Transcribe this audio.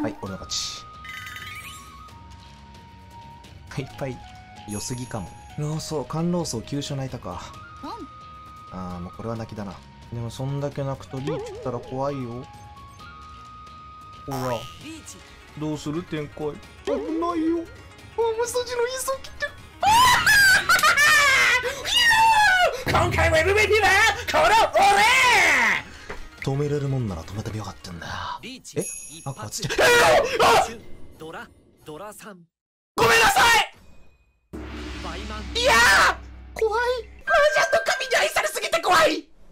はい俺の勝ち。いっぱい良すぎかも。ローソー官ローソー急所泣いたか。ああもうこれは泣きだな。でもそんだけ泣くとリーチったら怖いよ。ほらどうする展開。危ないよ。あ無筋のイソ来て今回も MVP はこの俺止めれるもんなら止めてみよかったんだリーチえ？あこっちドラドラさん。ごめんなさい！いやー！怖い！マージャンの神に愛されすぎて怖い